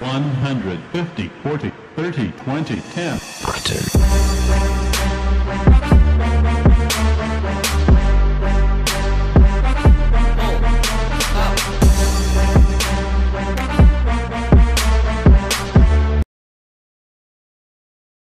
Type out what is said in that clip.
150, 40, 30, 20, 10. Hunter.